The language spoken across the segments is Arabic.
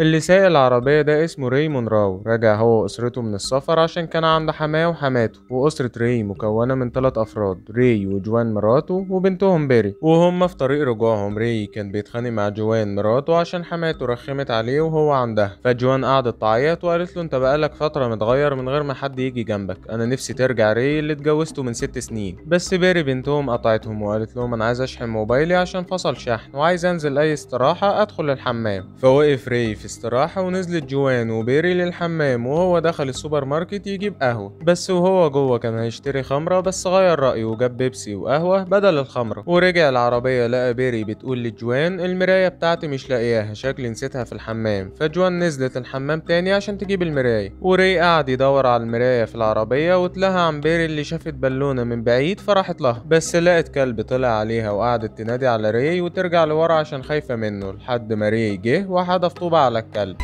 اللي سايق العربية ده اسمه ري مونراو راجع هو وأسرته من السفر عشان كان عند حماه وحماته. وأسرة ري مكونة من ثلاث أفراد ري وجوان مراته وبنتهم بيري. وهم في طريق رجوعهم ري كان بيتخانق مع جوان مراته عشان حماته رخمت عليه وهو عندها. فجوان قعدت تعيط وقالت له أنت بقالك فترة متغير من غير ما حد يجي جنبك. أنا نفسي ترجع ري اللي اتجوزته من ست سنين. بس بيري بنتهم قاطعتهم وقالت لهم أنا عايز أشحن موبايلي عشان فصل شحن وعايز أنزل أي استراحة أدخل الحمام. فوقف ري في استراحة ونزلت جوان وبيري للحمام وهو دخل السوبر ماركت يجيب قهوة. بس وهو جوه كان هيشتري خمرة بس غير رأيه وجاب بيبسي وقهوة بدل الخمرة. ورجع العربية لقى بيري بتقول لجوان المراية بتاعتي مش لاقياها شكلي نسيتها في الحمام. فجوان نزلت الحمام تاني عشان تجيب المراية. وري قعد يدور على المراية في العربية وتلاها عن بيري اللي شافت بالونة من بعيد فراحت لها. بس لقت كلب طلع عليها وقعدت تنادي على ري وترجع لورا عشان خايفة منه. لحد ما ري جه وحدف طوبة على الكلب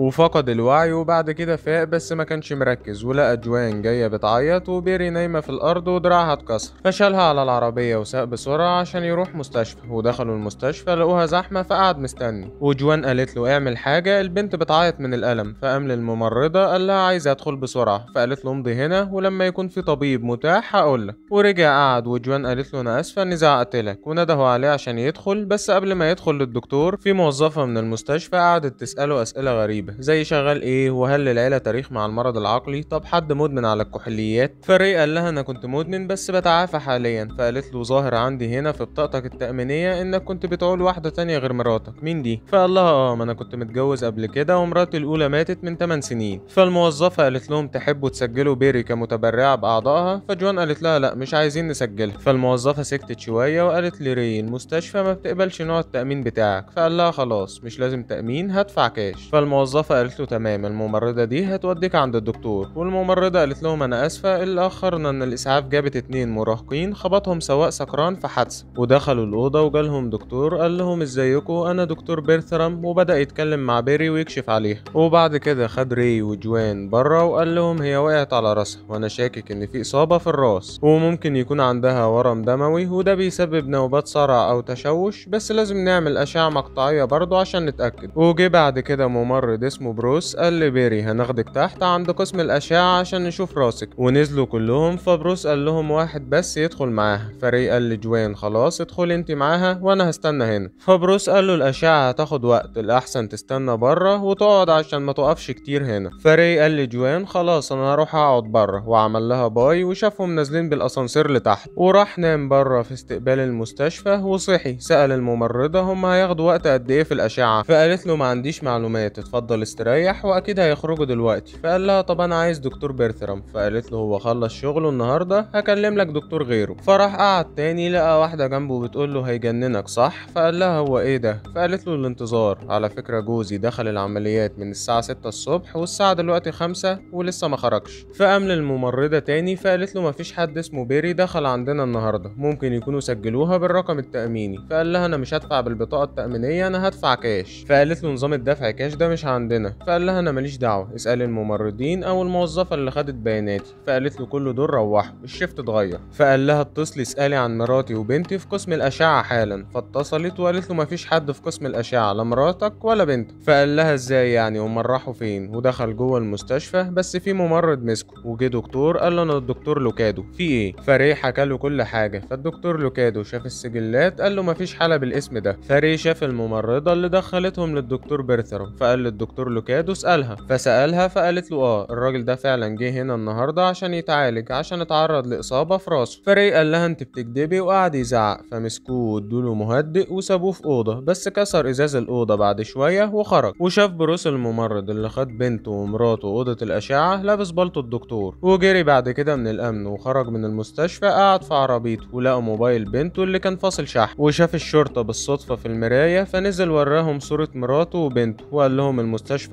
وفقد الوعي وبعد كده فاق بس ما كانش مركز ولقى جوان جاية بتعيط وبيري نايمة في الأرض ودراعها اتكسر. فشالها على العربية وساق بسرعة عشان يروح مستشفى. ودخلوا المستشفى لقوها زحمة فقعد مستني. وجوان قالت له اعمل حاجة البنت بتعيط من الألم. فقام للممرضة قال لها عايز أدخل بسرعة. فقالت له امضي هنا ولما يكون في طبيب متاح هقولك ورجع قعد وجوان قالت له أنا آسفة إني زعقت لك وندهوا عليه عشان يدخل بس قبل ما يدخل للدكتور في موظفة من المستشفى قعدت تسأله أسئلة غريبة. زي شغال إيه؟ وهل للعيلة تاريخ مع المرض العقلي؟ طب حد مدمن على الكحوليات؟ فري قال لها أنا كنت مدمن بس بتعافى حاليا فقالت له ظاهر عندي هنا في بطاقتك التأمينية انك كنت بتعول واحدة تانية غير مراتك. مين دي؟ فقال لها آه ما أنا كنت متجوز قبل كده ومراتي الأولى ماتت من 8 سنين. فالموظفة قالت لهم تحبوا تسجلوا بيري كمتبرعة بأعضائها؟ فجوان قالت لها لا مش عايزين نسجلها. فالموظفة سكتت شوية وقالت لري المستشفى ما بتقبلش نوع التأمين بتاعك. فقال لها خلاص مش لازم تأمين هدفع كاش فالموظفة قالت له تمام الممرضة دي هتوديك عند الدكتور. والممرضة قالت لهم أنا آسفة اللي أخرنا إن الإسعاف جابت اتنين مراهقين خبطهم سواق سكران في حادثة. ودخلوا الأوضة وجالهم دكتور قال لهم إزيكم؟ أنا دكتور بيرثرام وبدأ يتكلم مع بيري ويكشف عليها وبعد كده خد ري وجوان بره وقال لهم هي وقعت على راسها وأنا شاكك إن في إصابة في الراس. وممكن يكون عندها ورم دموي وده بيسبب نوبات صرع أو تشوش بس لازم نعمل أشعة مقطعية برضه عشان نتأكد. وجه بعد كده ممرض اسمه بروس قال لبيري هناخدك تحت عند قسم الأشعة عشان نشوف راسك. ونزلوا كلهم فبروس قال لهم واحد بس يدخل معاها. فري قال لجوان خلاص ادخلي انت معاها وأنا هستنى هنا. فبروس قال له الأشعة هتاخد وقت الأحسن تستنى بره وتقعد عشان ما تقفش كتير هنا. فري قال لجوان خلاص أنا هروح أقعد بره وعمل لها باي وشافهم نازلين بالأسانسير لتحت. وراح نام بره في استقبال المستشفى. وصحي سأل الممرضة هم هياخدوا وقت قد إيه في الأشعة. فقالت له ما عنديش معلومات اتفضل استريح وأكيد هيخرجوا دلوقتي. فقال لها طب أنا عايز دكتور بيرثرام. فقالت له هو خلص شغله النهارده هكلم لك دكتور غيره. فراح قعد تاني لقى واحدة جنبه بتقول له هيجننك صح؟ فقال لها هو إيه ده؟ فقالت له الانتظار. على فكرة جوزي دخل العمليات من الساعة 6 الصبح والساعة دلوقتي 5 ولسه ما خرجش. فقام للممرضة تاني فقالت له مفيش حد اسمه بيري دخل عندنا النهارده. ممكن يكونوا سجلوها بالرقم التأميني. فقال لها أنا مش هدفع بالبطاقة التأمينية أنا هدفع كاش. فقالت له نظام الدفع كاش ده مش عندنا. فقال لها أنا ماليش دعوة اسأل الممرضين أو الموظفة اللي خدت بياناتي. فقالت له كل دول روحوا ال shift اتغير. فقال لها اتصلي اسألي عن مراتي وبنتي في قسم الأشعة حالا. فاتصلت وقالت له مفيش حد في قسم الأشعة لا مراتك ولا بنتك. فقال لها إزاي يعني؟ هم راحوا فين؟ ودخل جوه المستشفى بس في ممرض مسكه. وجه دكتور قال له أنا الدكتور لوكادو. في إيه؟ فري حكى له كل حاجة. فالدكتور لوكادو شاف السجلات قال له مفيش حالة بالاسم ده. فري شاف الممرضة اللي دخلتهم للدكتور بيرثرو. فقال للدكتور لوكادو اسالها فسألها فقالت له آه الراجل ده فعلا جه هنا النهارده عشان يتعالج عشان اتعرض لإصابة في راسه. فري قال لها انت بتكدبي وقعد يزعق. فمسكوه وادوله مهدئ وسابوه في أوضة بس كسر إزاز الأوضة بعد شوية وخرج. وشاف بروس الممرض اللي خد بنته ومراته أوضة الأشعة لابس بلطو الدكتور. وجري بعد كده من الأمن وخرج من المستشفى قعد في عربيته ولقى موبايل بنته اللي كان فاصل شحن. وشاف الشرطة بالصدفة في المراية فنزل وراهم صورة مراته وبنته وقال لهم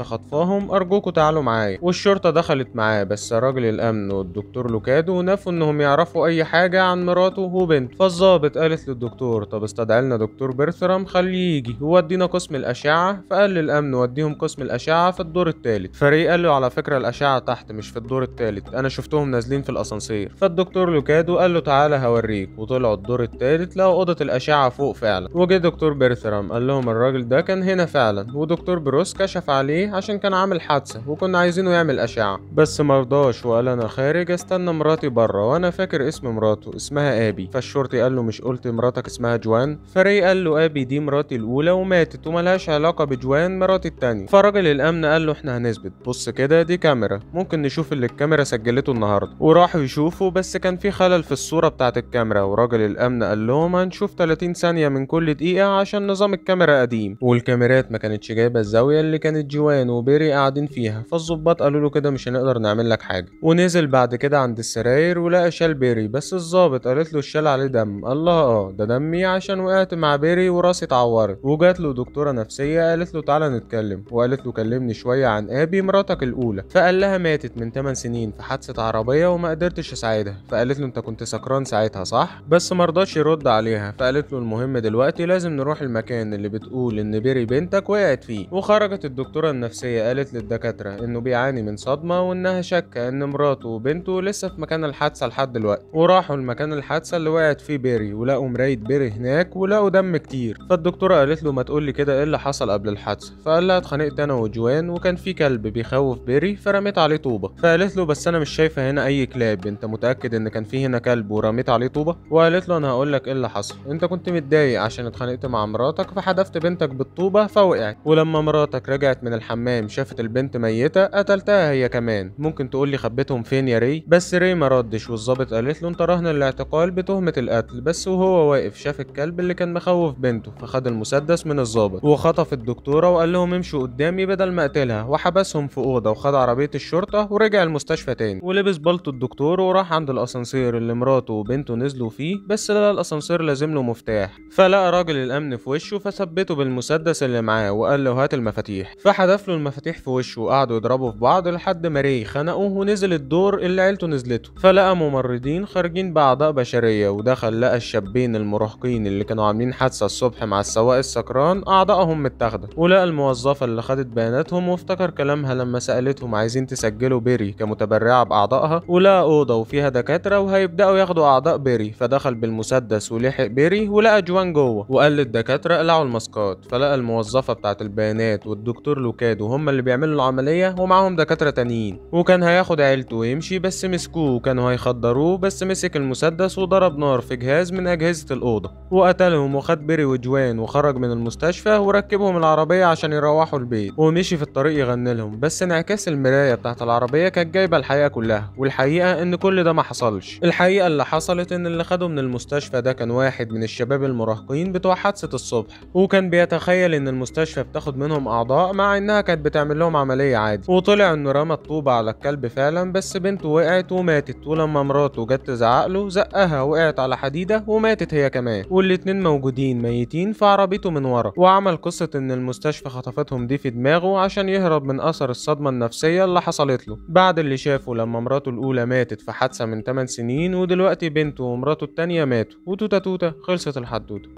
خطفاهم أرجوكوا تعالوا معايا. والشرطة دخلت معاه بس راجل الأمن والدكتور لوكادو نفوا إنهم يعرفوا أي حاجة عن مراته وبنته. فالظابط قالت للدكتور طب استدعي لنا دكتور بيرثرام خليه يجي. وودينا قسم الأشعة. فقال للأمن وديهم قسم الأشعة في الدور الثالث فري قال له على فكرة الأشعة تحت مش في الدور الثالث أنا شفتهم نازلين في الأسانسير. فالدكتور لوكادو قال له تعالى هوريك. وطلعوا الدور الثالث لقوا أوضة الأشعة فوق فعلا. وجه دكتور بيرثرام قال لهم الراجل ده كان هنا فعلا. ودكتور بروس كشف عليه عشان كان عامل حادثة وكنا عايزينه يعمل أشعة. بس مرضاش وقال أنا خارج أستنى مراتي بره وأنا فاكر اسم مراته اسمها آبي. فالشرطي قال له مش قلت مراتك اسمها جوان؟ فري قال له آبي دي مراتي الأولى وماتت وملهاش علاقة بجوان مراتي التانية. فراجل الأمن قال له إحنا هنثبت. بص كده دي كاميرا. ممكن نشوف اللي الكاميرا سجلته النهارده. وراحوا يشوفوا بس كان في خلل في الصورة بتاعت الكاميرا. وراجل الأمن قال لهم هنشوف 30 ثانية من كل دقيقة عشان نظام الكاميرا قديم. والكاميرات ما كانتش جايبة الزاوية اللي كانت جوان وبيري قاعدين فيها فالظباط قالوا له كده مش هنقدر نعمل لك حاجة. ونزل بعد كده عند السراير ولقى شال بيري بس الظابط قالت له الشال عليه دم. الله آه ده دمي عشان وقعت مع بيري وراسي اتعورت. وجات له دكتورة نفسية قالت له تعالى نتكلم. وقالت له كلمني شوية عن آبي مراتك الأولى. فقال لها ماتت من 8 سنين في حادثة عربية وما قدرتش أساعدها. فقالت له أنت كنت سكران ساعتها صح؟ بس مرضاش يرد عليها. فقالت له المهم دلوقتي لازم نروح المكان اللي بتقول إن بيري بنتك وقعت فيه. وخرجت الدكتورة النفسية قالت للدكاترة إنه بيعاني من صدمة وإنها شاكه إن مراته وبنته لسه في مكان الحادثة لحد دلوقتي. وراحوا لمكان الحادثة اللي وقعت فيه بيري ولقوا مراية بيري هناك ولقوا دم كتير. فالدكتورة قالت له ما تقول لي كده إيه اللي حصل قبل الحادثة؟ فقال لها اتخانقت أنا وجوان وكان في كلب بيخوف بيري فرميت عليه طوبة. فقالت له بس أنا مش شايفة هنا أي كلاب أنت متأكد إن كان في هنا كلب ورميت عليه طوبة؟ وقالت له أنا هقول لك إيه اللي حصل. أنت كنت متضايق عشان اتخانقت مع مراتك فحدفت بنتك بالطوبة فوقعت. ولما مراتك رجعت من الحمام شافت البنت ميتة قتلتها هي كمان. ممكن تقول لي خبيتهم فين يا ري؟ بس ري ما ردش والظابط قالت له انت رهن الاعتقال بتهمة القتل. بس وهو واقف شاف الكلب اللي كان مخوف بنته فخد المسدس من الظابط. وخطف الدكتورة وقال لهم امشوا قدامي بدل ما اقتلها. وحبسهم في أوضة وخد عربية الشرطة ورجع المستشفى تاني. ولبس بلطو الدكتور وراح عند الأسانسير اللي مراته وبنته نزلوا فيه بس لقى الأسانسير لازم له مفتاح. فلقى راجل الأمن في وشه فثبته بالمسدس اللي معاه وقال له هات المفاتيح. فحدف له المفاتيح في وشه وقعدوا يضربوا في بعض لحد ما ري خنقه ونزل الدور اللي عيلته نزلته. فلقى ممرضين خارجين بأعضاء بشرية ودخل لقى الشابين المراهقين اللي كانوا عاملين حادثة الصبح مع السواق السكران أعضائهم متاخدة. ولقى الموظفة اللي خدت بياناتهم وافتكر كلامها لما سألتهم عايزين تسجلوا بيري كمتبرعة بأعضائها. ولقى أوضة وفيها دكاترة وهيبدأوا ياخدوا أعضاء بيري. فدخل بالمسدس ولحق بيري ولقى جوان جوه. وقال للدكاترة اقلعوا الماسكات. فلقى الموظفة بتاعه البيانات والدكتور لوكادو هم اللي بيعملوا العملية ومعاهم دكاترة تانيين. وكان هياخد عيلته ويمشي بس مسكوه. وكانوا هيخدروه بس مسك المسدس وضرب نار في جهاز من أجهزة الأوضة. وقتلهم وخد بيري وجوان وخرج من المستشفى وركبهم العربية عشان يروحوا البيت. ومشي في الطريق يغني لهم. بس انعكاس المراية بتاعه العربية كانت جايبة الحقيقة كلها. والحقيقة إن كل ده ما حصلش. الحقيقة اللي حصلت إن اللي خده من المستشفى ده كان واحد من الشباب المراهقين بتوع حادثة الصبح. وكان بيتخيل إن المستشفى بتاخد منهم أعضاء مع إنها كانت بتعمل لهم عملية عادي. وطلع إنه رمى الطوبه على الكلب فعلا بس بنته وقعت وماتت. ولما مراته جت تزعق له زقها وقعت على حديدة وماتت هي كمان. والاتنين موجودين ميتين في عربيته من ورا. وعمل قصة إن المستشفى خطفتهم دي في دماغه عشان يهرب من أثر الصدمة النفسية اللي حصلت له. بعد اللي شافه لما مراته الأولى ماتت في حادثة من 8 سنين ودلوقتي بنته ومراته التانية ماتوا. وتوتة توتة خلصت الحدوتة.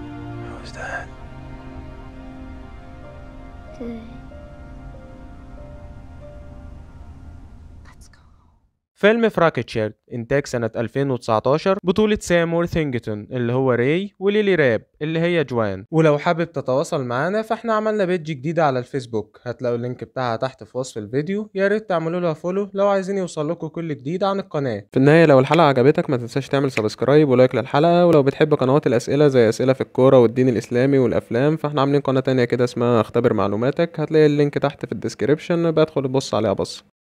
فيلم Fractured إنتاج سنة 2019 بطولة سام وورثينجتون اللي هو راي وليلي راب اللي هي جوان. ولو حابب تتواصل معانا فإحنا عملنا page جديدة على الفيسبوك. هتلاقوا ال link بتاعها تحت في وصف الفيديو. يا ريت تعملوا لها follow لو عايزين يوصل لكم كل جديد عن القناة. في النهاية لو الحلقة عجبتك ما تنساش تعمل subscribe و like للحلقة. ولو بتحب قنوات الأسئلة زي أسئلة في الكورة والدين الإسلامي والأفلام فإحنا عاملين قناة تانية كده اسمها اختبر معلوماتك. هتلاقي ال link تحت في ال description. بدخل تبص عليها بص.